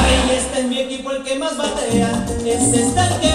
Ahí está en mi equipo el que más batea, ese está el que